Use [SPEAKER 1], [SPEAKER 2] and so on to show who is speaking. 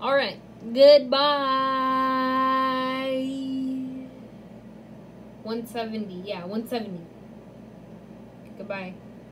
[SPEAKER 1] All right, goodbye. 170, yeah, 170. Goodbye.